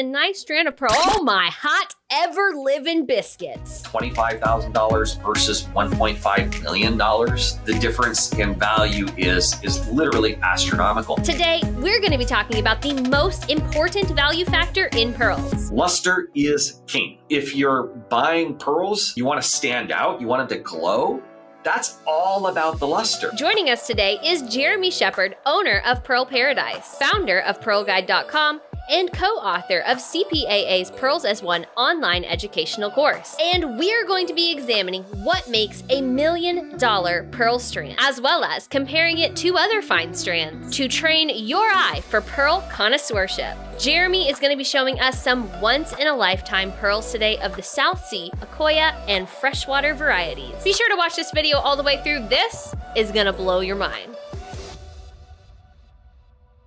a nice strand of pearl. Oh my hot ever living biscuits. $25,000 versus $1.5 million. The difference in value is, is literally astronomical. Today, we're going to be talking about the most important value factor in pearls. Luster is king. If you're buying pearls, you want to stand out, you want them to glow, that's all about the luster. Joining us today is Jeremy Shepard, owner of Pearl Paradise, founder of PearlGuide.com, and co author of CPAA's Pearls as One online educational course. And we're going to be examining what makes a million dollar pearl strand, as well as comparing it to other fine strands to train your eye for pearl connoisseurship. Jeremy is going to be showing us some once in a lifetime pearls today of the South Sea, Akoya, and freshwater varieties. Be sure to watch this video all the way through. This is going to blow your mind.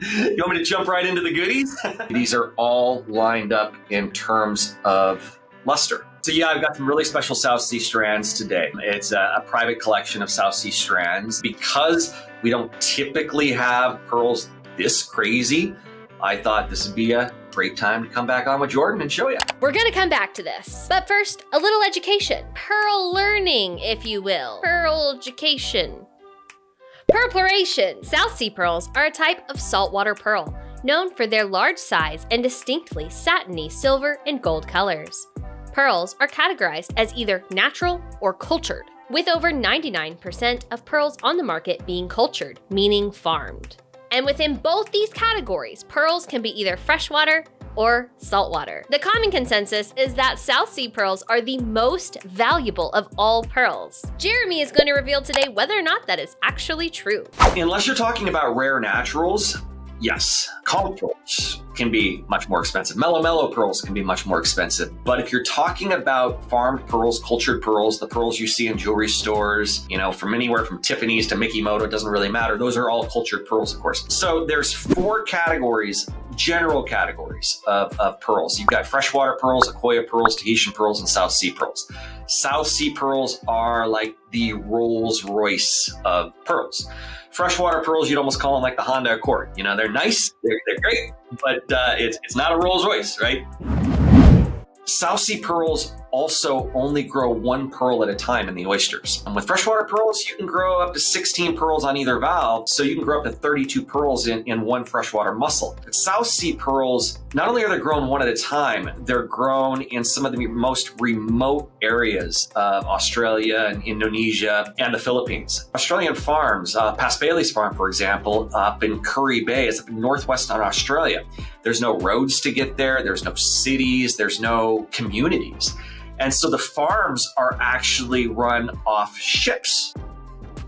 You want me to jump right into the goodies? These are all lined up in terms of luster. So yeah, I've got some really special South Sea strands today. It's a, a, private collection of South Sea strands. Because we don't typically have pearls this crazy, I thought this would be a great time to come back on with Jordan and show you. We're gonna come back to this. But first, a little education. Pearl learning, if you will. Pearl education. Purpleration. South Sea pearls are a type of saltwater pearl, known for their large size and distinctly satiny silver and gold colors. Pearls are categorized as either natural or cultured, with over 99% of pearls on the market being cultured, meaning farmed. And within both these categories, pearls can be either freshwater or saltwater. The conch consensus is that South Sea pearls are the most valuable of all pearls. Jeremy is going to reveal today whether or not that is actually true. Unless you're talking about rare naturals, yes, common pearls can be much more expensive. Melo melo pearls can be much more expensive. But if you're talking about farmed pearls, cultured pearls, the pearls you see in jewelry stores, you know, from anywhere from Tiffany's to Mikimoto, it doesn't really matter. Those are all cultured pearls, of course. So there's four categories general categories of, of, pearls. You've got freshwater pearls, Akoya pearls, Tahitian pearls, and South Sea pearls. South Sea pearls are like the Rolls Royce of pearls. Freshwater pearls, you'd almost call them like the Honda Accord. You know, they're nice, they're, they're great, but uh, it's, it's not a Rolls Royce, right? South Sea pearls also only grow one pearl at a time in the oysters. And with freshwater pearls, you can grow up to 16 pearls on either valve, so you can grow up to 32 pearls in, in one freshwater mussel. But South Sea pearls, not only are they grown one at a time, they're grown in some of the most remote areas of Australia and Indonesia and the Philippines. Australian farms, uh, Paspaley's farm, for example, up in Kuri Bay, is up in northwestern Australia. There's no roads to get there, there's no cities, there's no communities. And so the farms are actually run off ships.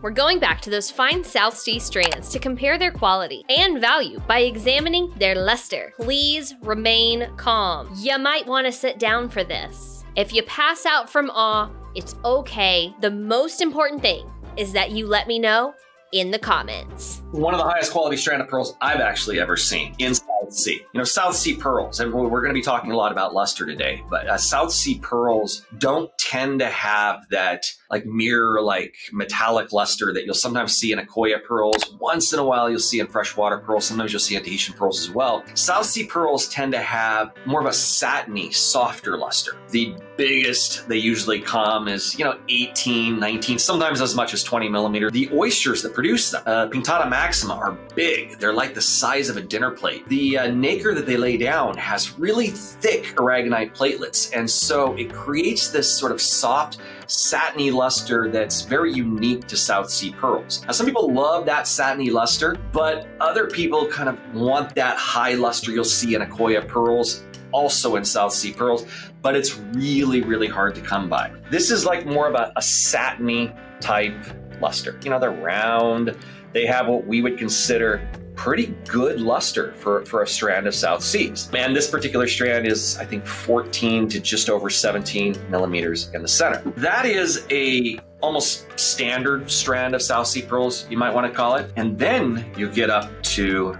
We're going back to those fine South Sea strands to compare their quality and value by examining their luster. Please remain calm. You might want to sit down for this. If you pass out from awe, it's okay. The most important thing is that you let me know in the comments. One of the highest quality strand of pearls I've actually ever seen in South Sea. You know, South Sea pearls, and we're going to be talking a lot about luster today, but uh, South Sea pearls don't tend to have that like mirror like metallic luster that you'll sometimes see in Akoya pearls. Once in a while, you'll see in freshwater pearls. Sometimes you'll see in Tahitian pearls as well. South Sea pearls tend to have more of a satiny, softer luster. The biggest they usually come is, you know, 18, 19, sometimes as much as 20 millimeter. The oysters that produce them, uh, Pinctada maxima, are big. They're like the size of a dinner plate. The uh, nacre that they lay down has really thick aragonite platelets, and so it creates this sort of soft, satiny luster that's very unique to South Sea pearls. Now, some people love that satiny luster, but other people kind of want that high luster you'll see in Akoya pearls also in South Sea pearls, but it's really, really hard to come by. This is like more of a, a satiny type luster. You know, they're round, they have what we would consider pretty good luster for, for a strand of South Seas. And this particular strand is, I think, 14 to just over 17 millimeters in the center. That is a almost standard strand of South Sea pearls, you might want to call it. And then you get up to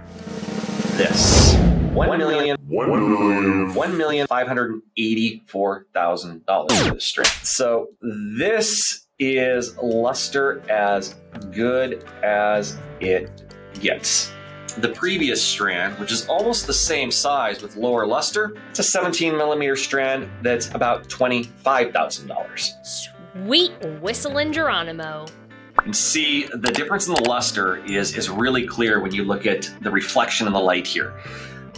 this. One million, one million, one million five hundred eighty-four thousand dollars for this strand. So this is luster as good as it gets. The previous strand, which is almost the same size with lower luster. It's a 17 millimeter strand that's about $25,000. Sweet whistling Geronimo. And see, the difference in the luster is, is really clear when you look at the reflection in the light here.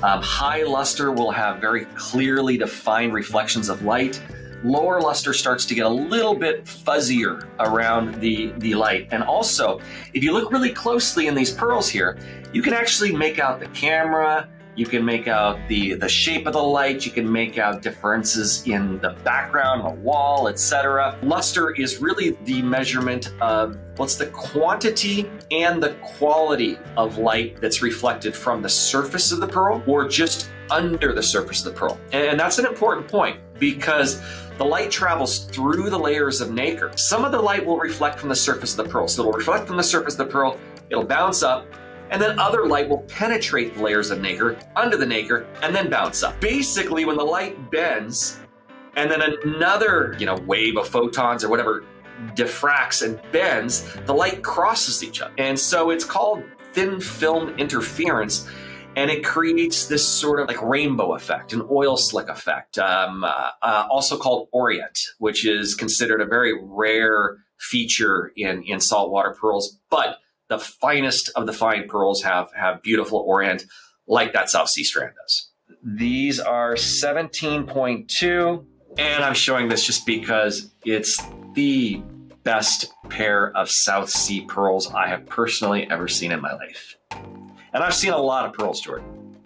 Um, high luster will have very clearly defined reflections of light. Lower luster starts to get a little bit fuzzier around the, the light. And also, if you look really closely in these pearls here, you can actually make out the camera, you can make out the, the shape of the light. You can make out differences in the background, the wall, etc. Luster is really the measurement of what's the quantity and the quality of light that's reflected from the surface of the pearl or just under the surface of the pearl. And that's an important point because the light travels through the layers of nacre. Some of the light will reflect from the surface of the pearl. So it'll reflect from the surface of the pearl, it'll bounce up, and then other light will penetrate the layers of nacre under the nacre and then bounce up. Basically, when the light bends and then another, you know, wave of photons or whatever diffracts and bends, the light crosses each other. And so it's called thin film interference and it creates this sort of like rainbow effect, an oil slick effect, um, uh, uh, also called orient, which is considered a very rare feature in, in saltwater pearls, but the finest of the fine pearls have have beautiful orient like that South Sea strand does. These are 17.2, and I'm showing this just because it's the best pair of South Sea pearls I have personally ever seen in my life. And I've seen a lot of pearls, Jordan.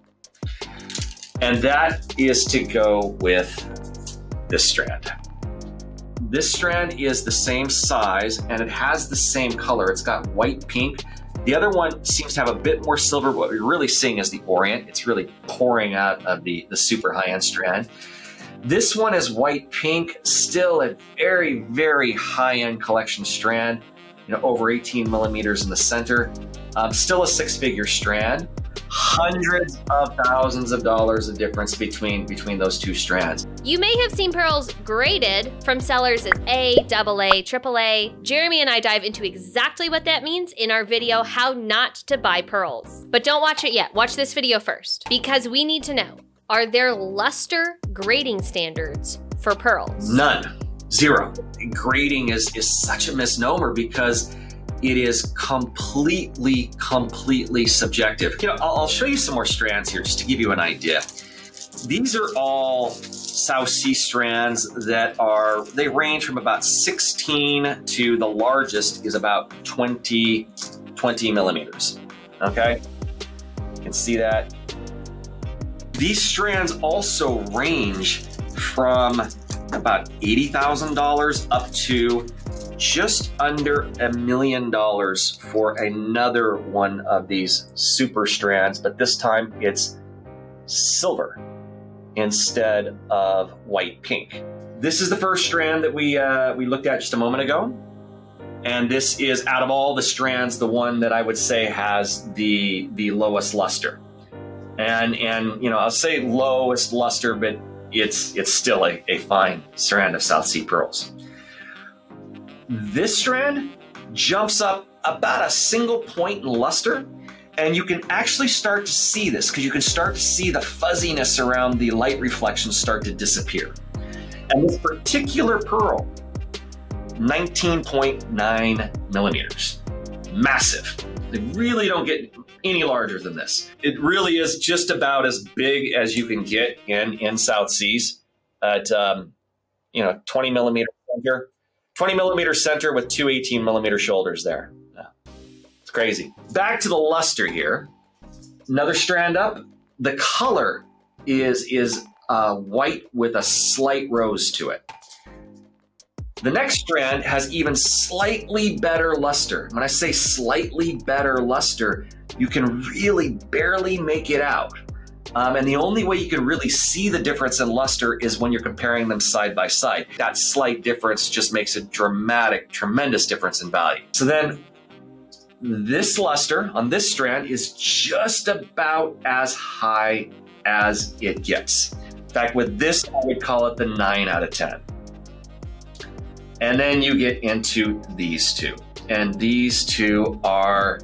And that is to go with this strand. This strand is the same size and it has the same color. It's got white pink. The other one seems to have a bit more silver. What we're really seeing is the orient. It's really pouring out of the, the super high-end strand. This one is white pink, still a very, very high-end collection strand, you know, over 18 millimeters in the center. Um, still a six-figure strand hundreds of thousands of dollars of difference between between those two strands. You may have seen pearls graded from sellers as A, AA, AAA. Jeremy and I dive into exactly what that means in our video, How Not to Buy Pearls. But don't watch it yet, watch this video first, because we need to know, are there luster grading standards for pearls? None, zero. Grading is, is such a misnomer because it is completely, completely subjective. You know, I'll, I'll show you some more strands here just to give you an idea. These are all South Sea strands that are, they range from about 16 to the largest is about 20, 20 millimeters. Okay? You can see that. These strands also range from about $80,000 up to just under a million dollars for another one of these super strands, but this time it's silver instead of white pink. This is the first strand that we uh, we looked at just a moment ago. And this is out of all the strands, the one that I would say has the the lowest luster. And and you know, I'll say lowest luster, but it's it's still a, a fine strand of South Sea pearls. This strand jumps up about a single point in luster, and you can actually start to see this because you can start to see the fuzziness around the light reflections start to disappear. And this particular pearl, 19.9 millimeters. Massive. They really don't get any larger than this. It really is just about as big as you can get in, in South Seas at, um, you know, 20 millimeter center 20 millimeter center with two 18 millimeter shoulders there. Yeah. It's crazy. Back to the luster here. Another strand up. The color is, is uh, white with a slight rose to it. The next strand has even slightly better luster. When I say slightly better luster, you can really barely make it out. Um, and the only way you can really see the difference in luster is when you're comparing them side by side. That slight difference just makes a dramatic, tremendous difference in value. So then this luster on this strand is just about as high as it gets. In fact, with this, I would call it the 9 out of 10. And then you get into these two. And these two are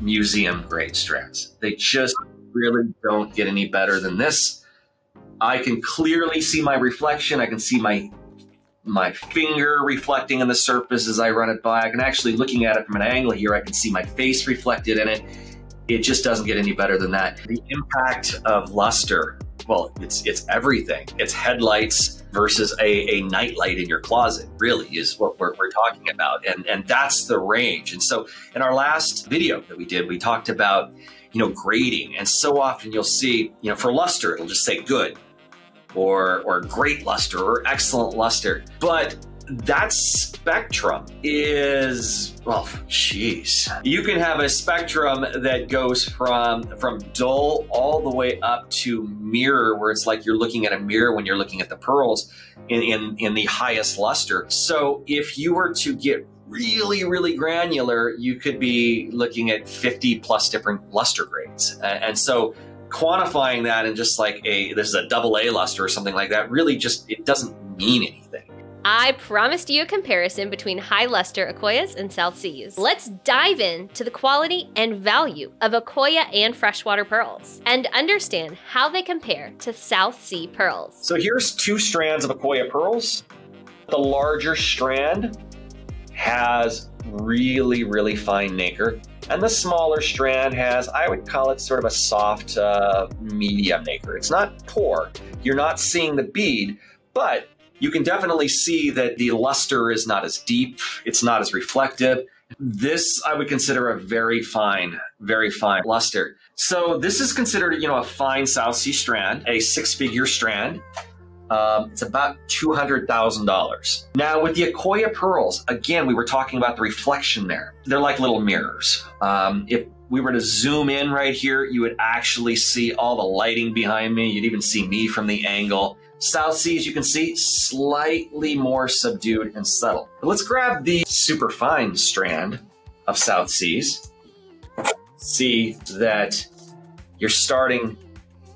museum grade strands. They just really don't get any better than this. I can clearly see my reflection. I can see my my finger reflecting in the surface as I run it by. I can actually looking at it from an angle here, I can see my face reflected in it. It just doesn't get any better than that. The impact of luster, well, it's it's everything. It's headlights versus a, a nightlight in your closet, really, is what we're, we're talking about. And and that's the range. And so in our last video that we did, we talked about, you know, grading. And so often you'll see, you know, for luster, it'll just say good or or great luster or excellent luster. But that spectrum is well jeez you can have a spectrum that goes from from dull all the way up to mirror where it's like you're looking at a mirror when you're looking at the pearls in in, in the highest luster so if you were to get really really granular you could be looking at 50 plus different luster grades and so quantifying that and just like a this is a double A luster or something like that really just it doesn't mean anything. I promised you a comparison between high luster Akoyas and South Seas. Let's dive into the quality and value of Akoya and freshwater pearls and understand how they compare to South Sea pearls. So here's two strands of Akoya pearls. The larger strand has really, really fine nacre. And the smaller strand has, I would call it sort of a soft uh, medium nacre. It's not poor. You're not seeing the bead, but you can definitely see that the luster is not as deep. It's not as reflective. This I would consider a very fine, very fine luster. So this is considered, you know, a fine South Sea strand, a six-figure strand. Um, it's about $200,000. Now, with the Akoya pearls, again, we were talking about the reflection there. They're like little mirrors. Um, if we were to zoom in right here, you would actually see all the lighting behind me. You'd even see me from the angle. South Seas, you can see, slightly more subdued and subtle. But let's grab the super fine strand of South Seas. See that you're starting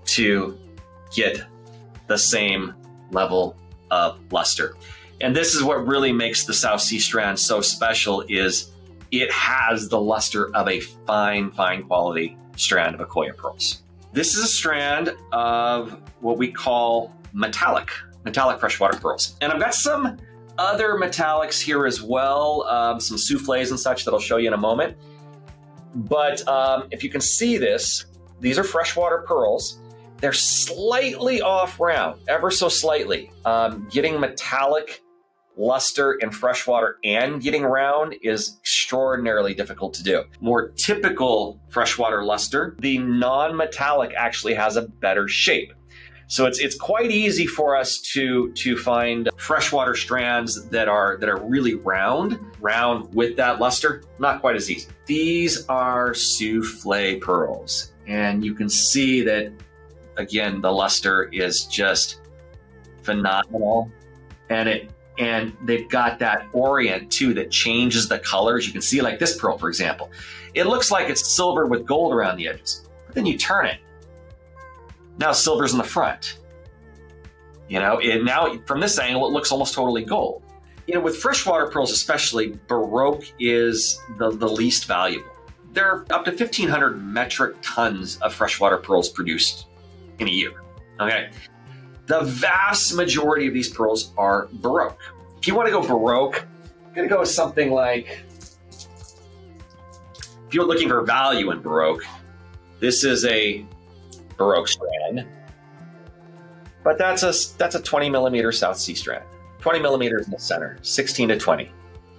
to get the same level of luster. And this is what really makes the South Sea strand so special is it has the luster of a fine, fine quality strand of Akoya pearls. This is a strand of what we call metallic, metallic freshwater pearls. And I've got some other metallics here as well, um, some souffles and such that I'll show you in a moment. But um, if you can see this, these are freshwater pearls. They're slightly off round, ever so slightly. Um, getting metallic luster in freshwater and getting round is extraordinarily difficult to do. More typical freshwater luster, the non-metallic actually has a better shape. So it's it's quite easy for us to to find freshwater strands that are that are really round, round with that luster. Not quite as easy. These are souffle pearls, and you can see that again, the luster is just phenomenal. And it and they've got that orient too that changes the colors. You can see like this pearl, for example. It looks like it's silver with gold around the edges. But then you turn it. Now silver's in the front. You know, it, now from this angle, it looks almost totally gold. You know, with freshwater pearls especially, Baroque is the, the least valuable. There are up to 1,500 metric tons of freshwater pearls produced in a year. Okay. The vast majority of these pearls are Baroque. If you want to go Baroque, I'm going to go with something like, if you're looking for value in Baroque, this is a Baroque strand. But that's a, that's a 20 millimeter South Sea strand. 20 millimeters in the center, 16 to 20.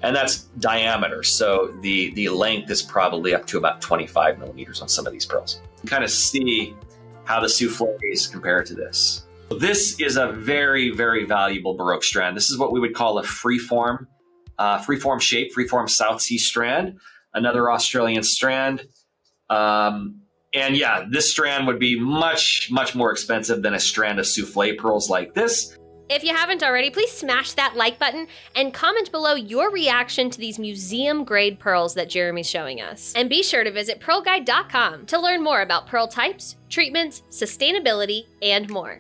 And that's diameter. So the, the length is probably up to about 25 millimeters on some of these pearls. You kind of see how the souffles compare to this. This is a very, very valuable Baroque strand. This is what we would call a freeform, uh, freeform shape, freeform South Sea strand, another Australian strand. Um, and yeah, this strand would be much, much more expensive than a strand of souffle pearls like this. If you haven't already, please smash that like button and comment below your reaction to these museum grade pearls that Jeremy's showing us. And be sure to visit pearlguide.com to learn more about pearl types, treatments, sustainability, and more.